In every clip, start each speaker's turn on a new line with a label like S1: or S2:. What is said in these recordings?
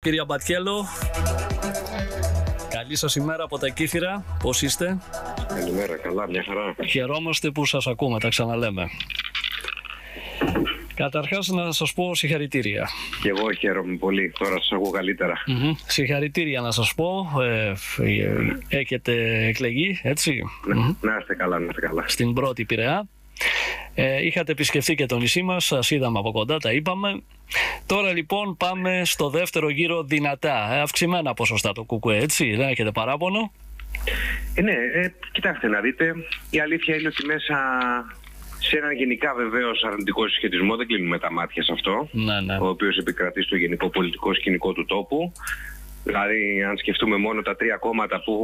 S1: Κύριε Μπατιέλο, καλή σας ημέρα από τα Κύθυρα. Πώς είστε;
S2: Καλημέρα, καλά, μια χαρά.
S1: Χαιρόμαστε που σας ακούμε, τα ξαναλέμε. Καταρχάς να σας πω συγχαρητήρια.
S2: Και εγώ χαίρομαι πολύ, τώρα σας ακούω καλύτερα.
S1: Μμμ. Συγχαρητήρια να σας πω. Ε, φ- ε, έχετε εκλεγεί, έτσι, Μμμ.
S2: Να είστε καλά, να είστε καλά.
S1: στην πρώτη Πειραιά. Ε, είχατε επισκεφθεί και το νησί μας, σας είδαμε από κοντά, τα είπαμε. Τώρα λοιπόν πάμε στο δεύτερο γύρο δυνατά. Ε, αυξημένα ποσοστά το κουκουέ, έτσι, δεν έχετε παράπονο.
S2: Ε, ναι, ε, κοιτάξτε να δείτε, η αλήθεια είναι ότι μέσα σε έναν γενικά βεβαίως αρνητικό συσχετισμό, δεν κλείνουμε τα μάτια σε αυτό,
S1: Ναι, ναι.
S2: ο οποίος επικρατεί στο γενικό πολιτικό σκηνικό του τόπου. Δηλαδή, αν σκεφτούμε μόνο τα τρία κόμματα που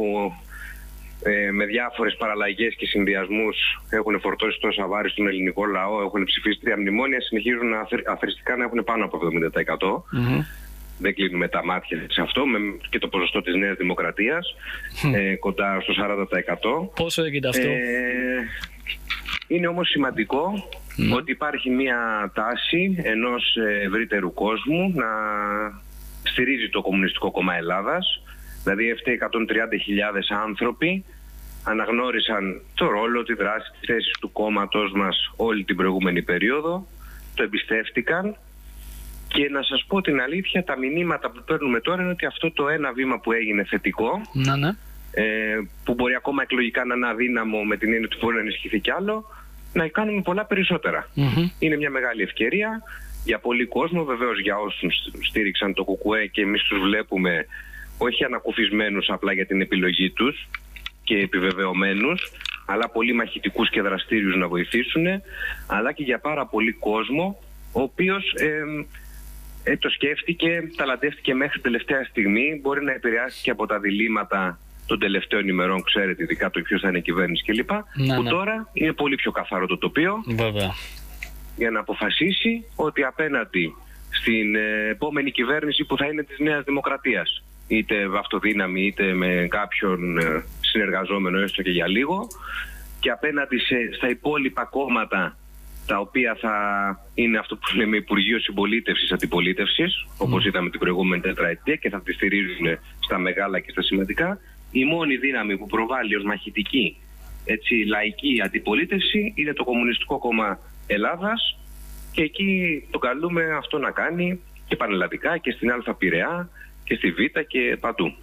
S2: ε, με διάφορες παραλλαγές και συνδυασμούς έχουν φορτώσει τόσα βάρη στον ελληνικό λαό, έχουν ψηφίσει τρία μνημόνια, συνεχίζουν αφρι- αφριστικά να έχουν πάνω από 70%.
S1: Μμμ.
S2: δεν κλείνουμε τα μάτια σε αυτό με και το ποσοστό της Νέας Δημοκρατίας ε, κοντά στο 40%.
S1: Πόσο έγινε αυτό;
S2: Ε, είναι όμως σημαντικό ότι υπάρχει μια τάση ενός ευρύτερου κόσμου να στηρίζει το Κομμουνιστικό Κόμμα Ελλάδας. Δηλαδή αυτοί οι 130.000 άνθρωποι αναγνώρισαν το ρόλο, τη δράση, τις θέσεις του κόμματος μας όλη την προηγούμενη περίοδο, το εμπιστεύτηκαν και να σας πω την αλήθεια, τα μηνύματα που παίρνουμε τώρα είναι ότι αυτό το ένα βήμα που έγινε θετικό,
S1: Ναι, ναι.
S2: ε, που μπορεί ακόμα εκλογικά να είναι αδύναμο με την έννοια ότι μπορεί να ενισχυθεί κι άλλο, να κάνουμε πολλά περισσότερα.
S1: Μμμ.
S2: Είναι μια μεγάλη ευκαιρία για πολύ κόσμο, βεβαίως για όσους στήριξαν το ΚΚΕ και εμείς τους βλέπουμε όχι ανακουφισμένους απλά για την επιλογή τους και επιβεβαιωμένους, αλλά πολύ μαχητικούς και δραστήριους να βοηθήσουν, αλλά και για πάρα πολύ κόσμο, ο οποίος ε, ε, το σκέφτηκε, ταλαντεύτηκε μέχρι τελευταία στιγμή, μπορεί να επηρεάστηκε από τα διλήμματα των τελευταίων ημερών, ξέρετε, ειδικά το ποιος θα είναι η κυβέρνηση κλπ.
S1: Ναι,
S2: που
S1: ναι.
S2: τώρα είναι πολύ πιο καθαρό το τοπίο
S1: Βέβαια.
S2: για να αποφασίσει ότι απέναντι στην ε, επόμενη κυβέρνηση που θα είναι της Νέας Δημοκρατίας είτε αυτοδύναμη είτε με κάποιον ε, συνεργαζόμενο έστω και για λίγο. Και απέναντι σε, στα υπόλοιπα κόμματα τα οποία θα είναι αυτό που λέμε Υπουργείο Συμπολίτευσης Αντιπολίτευσης όπως είδαμε την προηγούμενη τετραετία και θα τη στηρίζουν στα μεγάλα και στα σημαντικά η μόνη δύναμη που προβάλλει ως μαχητική έτσι, λαϊκή αντιπολίτευση είναι το Κομμουνιστικό Κόμμα Ελλάδας και εκεί το καλούμε αυτό να κάνει και πανελλαδικά και στην Α Πειραιά και στη Β και παντού.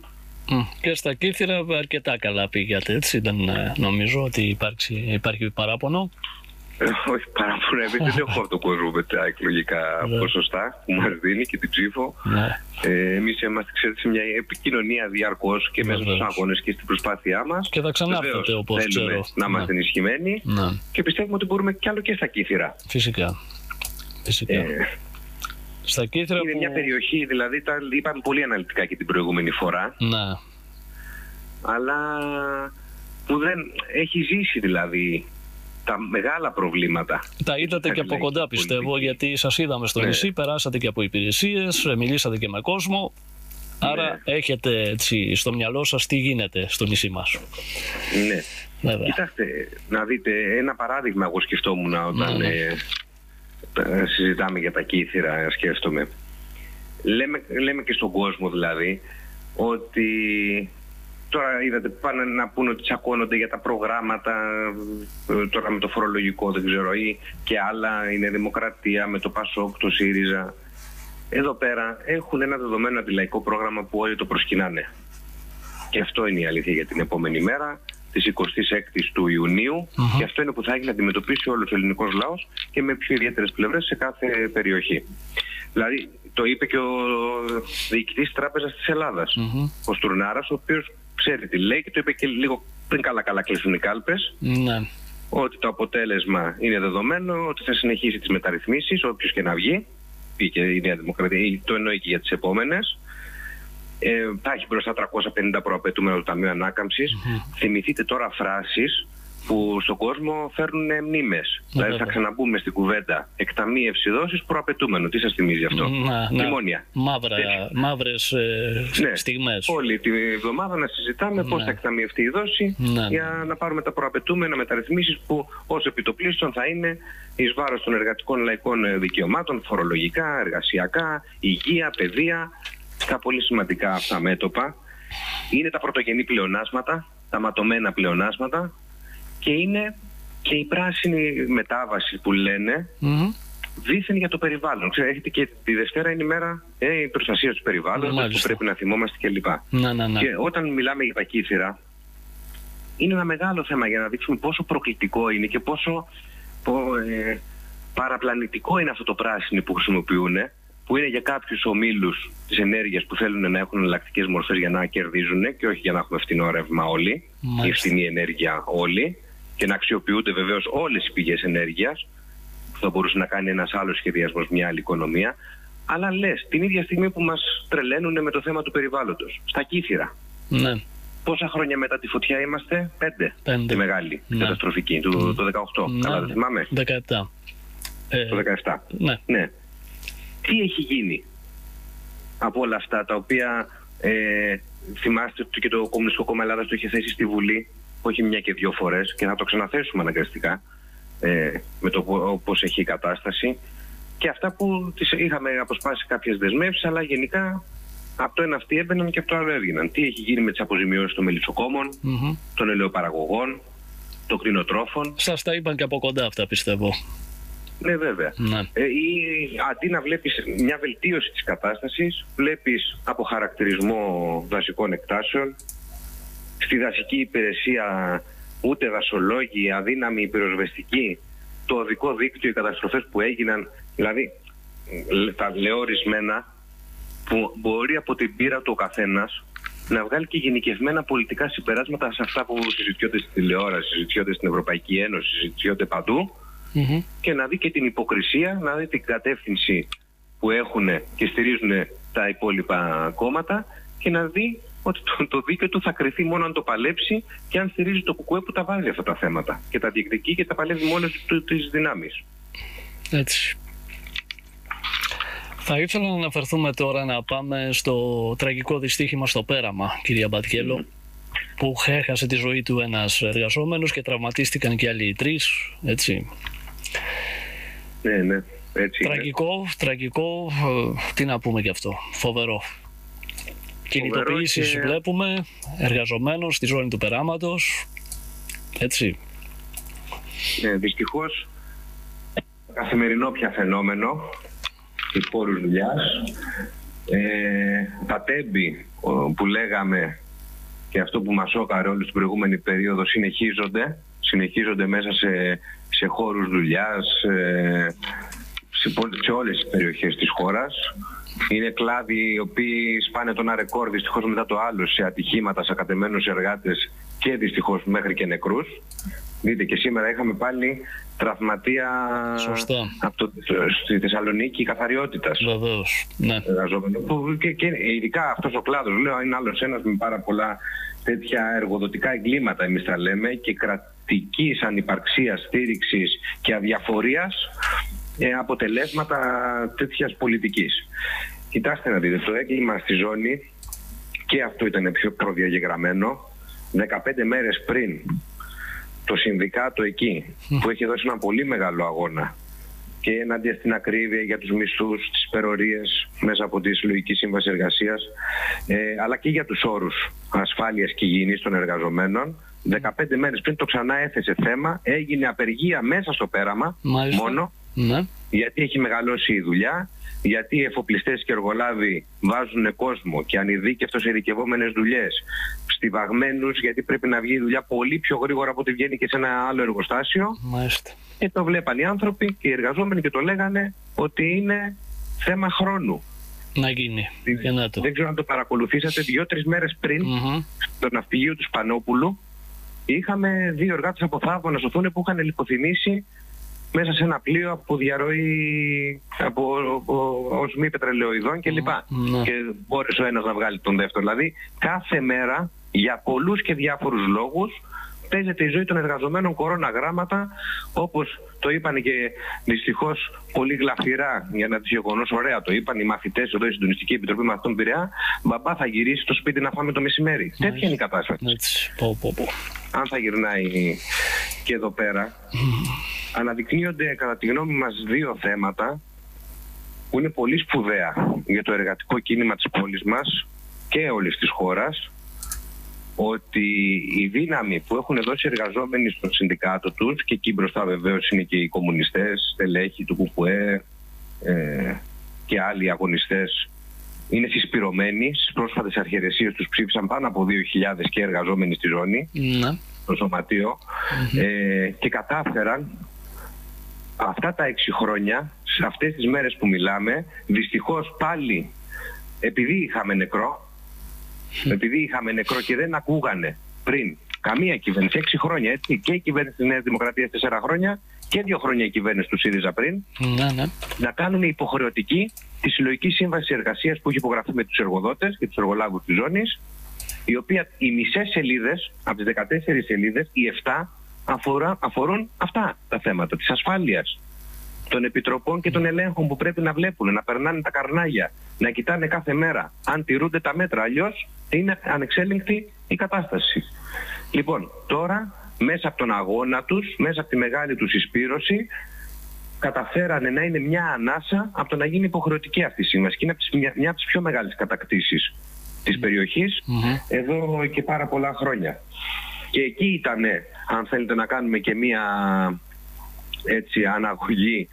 S1: Μμ. Και στα Κύθυρα αρκετά καλά πήγατε, έτσι. Δεν ε, νομίζω ότι υπάρξει, υπάρχει παράπονο.
S2: Ε, όχι παραπονέ, δεν έχω από τον κόσμο με τα εκλογικά
S1: Ναι.
S2: ποσοστά που μας δίνει και την ψήφο.
S1: Ναι.
S2: Ε, εμείς είμαστε ξέρετε, σε μια επικοινωνία διαρκώς και μέσα στους
S1: Βεβαίως.
S2: αγώνες και στην προσπάθειά μας.
S1: Και θα ξανάρθετε,
S2: Βεβαίως,
S1: όπως
S2: θέλουμε
S1: ξέρω.
S2: να
S1: Ναι.
S2: είμαστε ενισχυμένοι
S1: Ναι.
S2: και πιστεύουμε ότι μπορούμε κι άλλο και στα Κύθυρα.
S1: Φυσικά. Φυσικά.
S2: Ε,
S1: Στα Κύθυρα
S2: είναι
S1: που...
S2: μια περιοχή, δηλαδή τα είπαμε πολύ αναλυτικά και την προηγούμενη φορά,
S1: Ναι.
S2: αλλά που δεν έχει ζήσει δηλαδή τα μεγάλα προβλήματα.
S1: Τα είδατε και από
S2: λαϊκή
S1: κοντά πιστεύω
S2: πολιτική.
S1: γιατί σας είδαμε στο
S2: Ναι.
S1: νησί, περάσατε και από υπηρεσίες, ε, μιλήσατε και με κόσμο. Άρα
S2: Ναι.
S1: έχετε έτσι στο μυαλό σας τι γίνεται στο νησί μας.
S2: Ναι.
S1: Βέβαια.
S2: Κοιτάξτε, να δείτε ένα παράδειγμα εγώ σκεφτόμουν όταν
S1: Ναι, ναι.
S2: ε, ε, συζητάμε για τα κύθυρα, ε, σκέφτομαι. Λέμε, λέμε και στον κόσμο δηλαδή ότι τώρα είδατε πάνε να πούνε ότι τσακώνονται για τα προγράμματα ε, τώρα με το φορολογικό δεν ξέρω ή και άλλα είναι δημοκρατία με το ΠΑΣΟΚ, το ΣΥΡΙΖΑ. Εδώ πέρα έχουν ένα δεδομένο αντιλαϊκό πρόγραμμα που όλοι το προσκυνάνε. Και αυτό είναι η αλήθεια για την επόμενη μέρα, της 26η του ιουνιου
S1: Μμμ.
S2: Και αυτό είναι που θα έχει να αντιμετωπίσει όλο ο ελληνικό λαός και με πιο ιδιαίτερες πλευρές σε κάθε περιοχή. Δηλαδή, το είπε και ο διοικητής της Τράπεζας της Ελλάδας,
S1: Μμμ.
S2: ο Στουρνάρας, ο οποίος ξέρει τι λέει και το είπε και λίγο πριν καλά-καλά κλείσουν οι κάλπες,
S1: Ναι.
S2: ότι το αποτέλεσμα είναι δεδομένο, ότι θα συνεχίσει τις μεταρρυθμίσεις, όποιος και να βγει. Πήγε η Νέα Δημοκρατία, ή το εννοεί και για τις επόμενες. Ε, θα έχει μπροστά 350 προαπαιτούμενα του Ταμείου Ανάκαμψης. Θυμηθείτε τώρα φράσεις που στον κόσμο φέρνουν μνήμες. δηλαδή θα
S1: βέβαια.
S2: ξαναμπούμε στην κουβέντα εκταμείευση δόσεις προαπαιτούμενο. Τι σας θυμίζει αυτό;
S1: Ναι, ναι.
S2: Μνημόνια.
S1: Μαύρα,
S2: Έτσι.
S1: μαύρες ε,
S2: Ναι.
S1: στιγμές.
S2: Όλη τη εβδομάδα να συζητάμε πώς
S1: Ναι.
S2: θα εκταμιευτεί η δόση
S1: Ναι,
S2: για να πάρουμε τα προαπαιτούμενα μεταρρυθμίσεις που ως επιτοπλίστων θα είναι εις βάρος των εργατικών λαϊκών ε, δικαιωμάτων, φορολογικά, εργασιακά, υγεία, παιδεία, στα πολύ σημαντικά αυτά μέτωπα. Είναι τα πρωτογενή πλεονάσματα, τα ματωμένα πλεονάσματα και είναι και η πράσινη μετάβαση που λένε δίθεν για το περιβάλλον. Ξέρετε, έχετε και τη Δευτέρα είναι η μέρα ε, η προστασία του περιβάλλοντος που πρέπει να θυμόμαστε κλπ.
S1: Να, να, να.
S2: Και όταν μιλάμε για τα κύθυρα, είναι ένα μεγάλο θέμα για να δείξουμε πόσο προκλητικό είναι και πόσο ε, παραπλανητικό είναι αυτό το πράσινο που χρησιμοποιούν, που είναι για κάποιους ομίλους της ενέργειας που θέλουν να έχουν εναλλακτικές μορφές για να κερδίζουν και όχι για να έχουμε φθηνό ρεύμα όλοι, ή φθηνή ενέργεια όλοι, και να αξιοποιούνται βεβαίως όλες οι πηγές ενέργειας, που θα μπορούσε να κάνει ένας άλλος σχεδιασμός, μια άλλη οικονομία. Αλλά λες, την ίδια στιγμή που μας τρελαίνουν με το θέμα του περιβάλλοντος, στα κύθυρα.
S1: Ναι.
S2: Πόσα χρόνια μετά τη φωτιά είμαστε, πέντε.
S1: Πέντε.
S2: Τη μεγάλη,
S1: Ναι.
S2: καταστροφική, του, το 18.
S1: Ναι,
S2: Καλά,
S1: ναι.
S2: δεν θυμάμαι.
S1: 17. Ε,
S2: Το 17.
S1: ναι.
S2: Ναι. Τι έχει γίνει από όλα αυτά τα οποία ε, θυμάστε ότι και το Κομμουνιστικό Κόμμα Ελλάδας το είχε θέσει στη Βουλή όχι μια και δύο φορές και θα το ξαναθέσουμε αναγκαστικά ε, με το πο- πώς έχει η κατάσταση και αυτά που τις είχαμε αποσπάσει κάποιες δεσμεύσεις αλλά γενικά από το ένα αυτοί έμπαιναν και από το άλλο έβγαιναν. Τι έχει γίνει με τις αποζημιώσεις των μελισσοκόμων,
S1: Μμμ.
S2: των ελαιοπαραγωγών, των κτηνοτρόφων.
S1: Σας τα είπαν και από κοντά αυτά πιστεύω.
S2: Ναι βέβαια.
S1: Ναι.
S2: Ε, ή αντί να βλέπεις μια βελτίωση της κατάστασης, βλέπεις αποχαρακτηρισμό δασικών εκτάσεων, στη δασική υπηρεσία ούτε δασολόγοι, αδύναμοι, πυροσβεστικοί, το οδικό δίκτυο, οι καταστροφές που έγιναν, δηλαδή λ- τα λέω ορισμένα που μπορεί από την πείρα του ο καθένας να βγάλει και γενικευμένα πολιτικά συμπεράσματα σε αυτά που συζητιώνται στη τηλεόραση, συζητιώνται στην Ευρωπαϊκή Ένωση, συζητιώνται παντού
S1: Μμμ.
S2: και να δει και την υποκρισία, να δει την κατεύθυνση που έχουν και στηρίζουν τα υπόλοιπα κόμματα και να δει ότι το, το δίκαιο του θα κρυθεί μόνο αν το παλέψει και αν στηρίζει το κουκουέ που τα βάζει αυτά τα θέματα και τα διεκδικεί και τα παλεύει με όλες του- τις δυνάμεις.
S1: Έτσι. Θα ήθελα να αναφερθούμε τώρα να πάμε στο τραγικό δυστύχημα στο Πέραμα, κυρία Μπατιέλο, που έχασε τη ζωή του ένας εργαζόμενος και τραυματίστηκαν και άλλοι τρεις, έτσι.
S2: Ναι, ναι, έτσι είναι.
S1: Τραγικό, τραγικό, ε, τι να πούμε γι' αυτό, φοβερό. Κινητοποιήσεις
S2: και-
S1: βλέπουμε, εργαζομένος στη ζώνη του περάματος, έτσι.
S2: Ναι, δυστυχώς καθημερινό πια φαινόμενο στους χώρους δουλειάς. Ε, τα τέμπη ο, που λέγαμε και αυτό που μας σώκαρε όλη την προηγούμενη περίοδο συνεχίζονται. Συνεχίζονται μέσα σε, σε χώρους δουλειάς, ε, σε, πο- σε όλες τις περιοχές της χώρας. Είναι κλάδοι οι οποίοι σπάνε το ένα ρεκόρ δυστυχώς μετά το άλλο σε ατυχήματα, σε ακατεμένους εργάτες και δυστυχώς μέχρι και νεκρούς. Δείτε και σήμερα είχαμε πάλι τραυματία
S1: Σωστά.
S2: από το, στη Θεσσαλονίκη καθαριότητας
S1: Βεβαίως, ναι.
S2: εργαζόμενο. Που και, και ειδικά αυτός ο κλάδος, λέω, είναι άλλος ένας με πάρα πολλά τέτοια εργοδοτικά εγκλήματα, εμείς τα λέμε, και κρατικής ανυπαρξίας, στήριξης και αδιαφορίας ε, αποτελέσματα τέτοιας πολιτικής. Κοιτάξτε να δείτε, το έγκλημα στη ζώνη και αυτό ήταν πιο προδιαγεγραμμένο 15 μέρες πριν το συνδικάτο εκεί που έχει δώσει ένα πολύ μεγάλο αγώνα και ενάντια στην ακρίβεια για τους μισθούς, τις υπερορίες μέσα από τη Συλλογική Σύμβαση Εργασίας ε, αλλά και για τους όρους ασφάλειας και υγιεινής των εργαζομένων 15 μέρες πριν το ξανά έθεσε θέμα έγινε απεργία μέσα στο πέραμα
S1: Μάλιστα.
S2: μόνο
S1: Ναι.
S2: γιατί έχει μεγαλώσει η δουλειά, γιατί οι εφοπλιστές και εργολάβοι βάζουν κόσμο και ανειδίκευτος ειδικευόμενες δουλειές στιβαγμένους γιατί πρέπει να βγει η δουλειά πολύ πιο γρήγορα από ό,τι βγαίνει και σε ένα άλλο εργοστάσιο
S1: Μάλιστα.
S2: και το βλέπαν οι άνθρωποι και οι εργαζόμενοι και το λέγανε ότι είναι θέμα χρόνου.
S1: Να γίνει. Για να το.
S2: Δεν ξέρω αν το παρακολουθήσατε δύο-τρεις μέρες πριν
S1: Μμμ.
S2: στο ναυπηγείο του Σπανόπουλου είχαμε δύο εργάτες από Θάβο να σωθούν που είχαν λιποθυμήσει μέσα σε ένα πλοίο από διαρροή από, από οσμή πετρελαιοειδών κλπ.
S1: Ναι.
S2: Και μπόρεσε ο ένας να βγάλει τον δεύτερο. Δηλαδή κάθε μέρα για πολλούς και διάφορους λόγους παίζεται η ζωή των εργαζομένων κορώνα γράμματα όπως το είπαν και δυστυχώς πολύ γλαφυρά για να τους γεγονός ωραία το είπαν οι μαθητές εδώ η Συντονιστική Επιτροπή Μαθητών Πειραιά μπαμπά θα γυρίσει στο σπίτι να φάμε το μεσημέρι. Τέτοια είναι η κατάσταση
S1: Έτσι. Πω, πω, πω.
S2: αν θα γυρνάει και εδώ πέρα, αναδεικνύονται κατά τη γνώμη μας δύο θέματα που είναι πολύ σπουδαία για το εργατικό κίνημα της πόλης μας και όλης της χώρας ότι η δύναμη που έχουν δώσει εργαζόμενοι στο συνδικάτο τους και εκεί μπροστά βεβαίως είναι και οι κομμουνιστές, στελέχοι του ΚΚΕ ε, και άλλοι αγωνιστές είναι συσπηρωμένοι στις πρόσφατες αρχαιρεσίες τους ψήφισαν πάνω από 2.000 και εργαζόμενοι στη ζώνη
S1: Ναι.
S2: στο σωματειο ε, και κατάφεραν αυτά τα έξι χρόνια, σε αυτές τις μέρες που μιλάμε, δυστυχώς πάλι επειδή είχαμε νεκρό, επειδή είχαμε νεκρό και δεν ακούγανε πριν καμία κυβέρνηση, έξι χρόνια έτσι, και η κυβέρνηση της Νέας Δημοκρατίας τέσσερα χρόνια και δύο χρόνια η κυβέρνηση του ΣΥΡΙΖΑ πριν,
S1: Ναι, ναι.
S2: να κάνουν υποχρεωτική τη συλλογική σύμβαση εργασίας που έχει υπογραφεί με τους εργοδότες και τους εργολάβους της ζώνης, η οποία οι μισές σελίδες, από τις 14 σελίδες, οι 7 αφορά, αφορούν αυτά τα θέματα της ασφάλειας των επιτροπών και των ελέγχων που πρέπει να βλέπουν, να περνάνε τα καρνάγια, να κοιτάνε κάθε μέρα αν τηρούνται τα μέτρα. Αλλιώς είναι ανεξέλεγκτη η κατάσταση. Λοιπόν, τώρα μέσα από τον αγώνα τους, μέσα από τη μεγάλη τους συσπήρωση, καταφέρανε να είναι μια ανάσα από το να γίνει υποχρεωτική αυτή η σύμβαση. Και είναι από τις- μια, μια από τις πιο μεγάλες κατακτήσεις της περιοχής
S1: Μμμ.
S2: εδώ και πάρα πολλά χρόνια. Και εκεί ήταν, αν θέλετε να κάνουμε και μια έτσι αναγωγή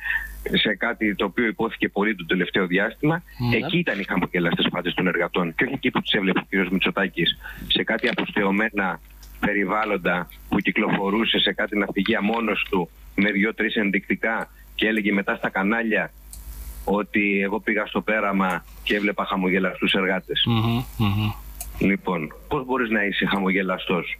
S2: σε κάτι το οποίο υπόθηκε πολύ το τελευταίο διάστημα,
S1: Ναι.
S2: εκεί ήταν οι χαμογελαστές πάντες των εργατών. Και όχι εκεί που τους έβλεπε ο κ. Μητσοτάκης σε κάτι αποστεωμένα περιβάλλοντα που κυκλοφορούσε σε κάτι ναυπηγεία μόνος του με δύο-τρεις ενδεικτικά και έλεγε μετά στα κανάλια ότι εγώ πήγα στο πέραμα και έβλεπα χαμογελαστούς εργάτες.
S1: Μμμ, μμμ.
S2: Λοιπόν, πώς μπορείς να είσαι χαμογελαστός.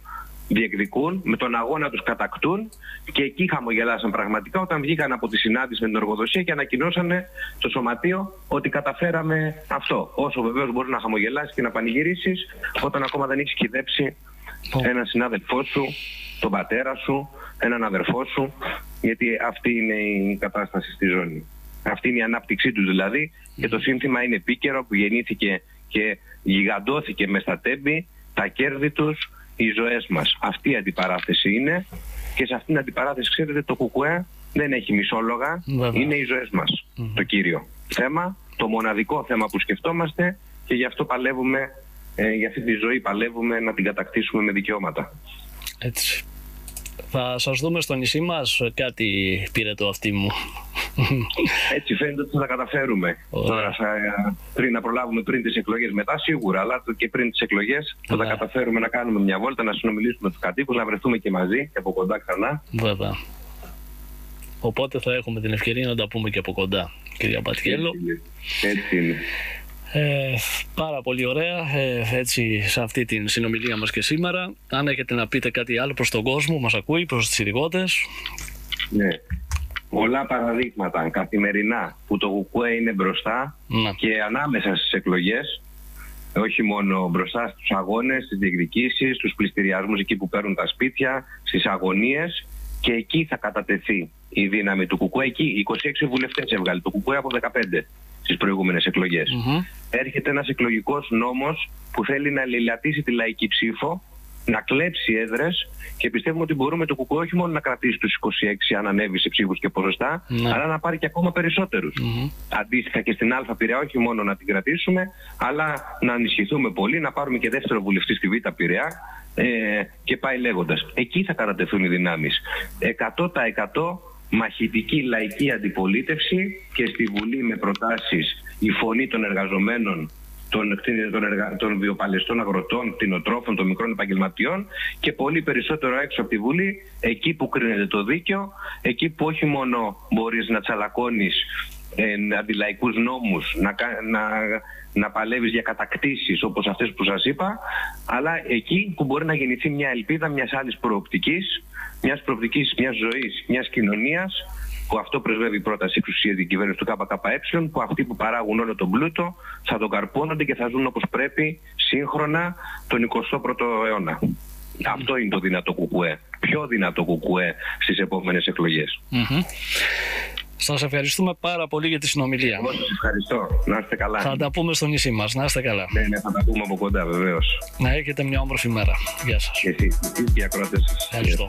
S2: Διεκδικούν, με τον αγώνα τους κατακτούν και εκεί χαμογελάσαν πραγματικά όταν βγήκαν από τη συνάντηση με την εργοδοσία και ανακοινώσανε το σωματείο ότι καταφέραμε αυτό. Όσο βεβαίως μπορεί να χαμογελάσεις και να πανηγυρίσεις όταν ακόμα δεν έχεις κυδέψει
S1: Πω.
S2: έναν συνάδελφό σου, τον πατέρα σου, έναν αδερφό σου, γιατί αυτή είναι η κατάσταση στη ζώνη. Αυτή είναι η ανάπτυξή τους δηλαδή και το σύνθημα είναι επίκαιρο που γεννήθηκε και γιγαντώθηκε μες στα τέμπη τα κέρδη τους, οι ζωές μας. Αυτή η αντιπαράθεση είναι και σε αυτήν την αντιπαράθεση ξέρετε το ΚΚΕ δεν έχει μισόλογα,
S1: Βέβαια.
S2: είναι οι ζωές μας το κύριο θέμα, το μοναδικό θέμα που σκεφτόμαστε και γι' αυτό παλεύουμε, ε, για αυτή τη ζωή παλεύουμε να την κατακτήσουμε με δικαιώματα.
S1: Έτσι. Θα σας δούμε στο νησί μας. Κάτι πήρε το αυτί μου.
S2: Έτσι φαίνεται ότι θα τα καταφέρουμε.
S1: Ωραία.
S2: Τώρα, θα, πριν να προλάβουμε πριν τις εκλογές, μετά σίγουρα, αλλά και πριν τις εκλογές θα τα
S1: Ναι.
S2: καταφέρουμε να κάνουμε μια βόλτα, να συνομιλήσουμε με τους κατοίκους, να βρεθούμε και μαζί και από κοντά ξανά.
S1: Βέβαια. Οπότε θα έχουμε την ευκαιρία να τα πούμε και από κοντά, κυρία Πατιέλο.
S2: Έτσι είναι. Έτσι είναι.
S1: Ε, πάρα πολύ ωραία ε, έτσι σε αυτή την συνομιλία μας και σήμερα. Αν έχετε να πείτε κάτι άλλο προς τον κόσμο, μας ακούει, προς τις ειδικότες.
S2: Ναι. Πολλά παραδείγματα καθημερινά που το ΚΚΕ είναι μπροστά
S1: Να.
S2: και ανάμεσα στις εκλογές όχι μόνο μπροστά στους αγώνες, στις διεκδικήσεις, στους πληστηριασμούς εκεί που παίρνουν τα σπίτια, στις αγωνίες και εκεί θα κατατεθεί η δύναμη του ΚΚΕ. Εκεί 26 βουλευτές έβγαλε το ΚΚΕ από 15 στις προηγούμενες εκλογές.
S1: Μμμ.
S2: Έρχεται ένας εκλογικός νόμος που θέλει να λιλατήσει τη λαϊκή ψήφο, να κλέψει έδρες και πιστεύουμε ότι μπορούμε το ΚΚΕ όχι μόνο να κρατήσει τους 26 αν ανέβει σε ψήφους και ποσοστά,
S1: Ναι.
S2: αλλά να πάρει και ακόμα περισσότερους.
S1: Μμμ.
S2: Αντίστοιχα και στην Α Πειραιά όχι μόνο να την κρατήσουμε, αλλά να ενισχυθούμε πολύ, να πάρουμε και δεύτερο βουλευτή στη Β Πειραιά ε, και πάει λέγοντας. Εκεί θα κατατεθούν οι δυνάμεις. 100% μαχητική λαϊκή αντιπολίτευση και στη Βουλή με προτάσεις η φωνή των εργαζομένων των, κτίνη- των, εργα... των βιοπαλαιστών αγροτών, κτηνοτρόφων, των μικρών επαγγελματιών και πολύ περισσότερο έξω από τη Βουλή, εκεί που κρίνεται το δίκαιο, εκεί που όχι μόνο μπορείς να τσαλακώνεις ε, αντιλαϊκούς νόμους, να, κα- να, να παλεύεις για κατακτήσεις όπως αυτές που σας είπα, αλλά εκεί που μπορεί να γεννηθεί μια ελπίδα μιας άλλης προοπτικής, μιας προοπτικής μιας ζωής, μιας κοινωνίας, που αυτό πρεσβεύει η πρόταση εξουσία την κυβέρνηση του ΚΚΕ, που αυτοί που παράγουν όλο τον πλούτο θα τον καρπώνονται και θα ζουν όπως πρέπει σύγχρονα τον 21ο αιώνα. Αυτό είναι το δυνατό κουκουέ. Πιο δυνατό κουκουέ στις επόμενες εκλογές.
S1: Μμμ. Σας ευχαριστούμε πάρα πολύ για τη συνομιλία.
S2: Εγώ σας ευχαριστώ. Να είστε καλά.
S1: Θα τα πούμε στο νησί μας. Να είστε καλά.
S2: Ναι, ναι, θα τα πούμε από κοντά βεβαίως.
S1: Να έχετε μια όμορφη μέρα. Γεια σας.
S2: Και εσείς, εσείς και οι ακροατές σας.
S1: Ευχαριστώ.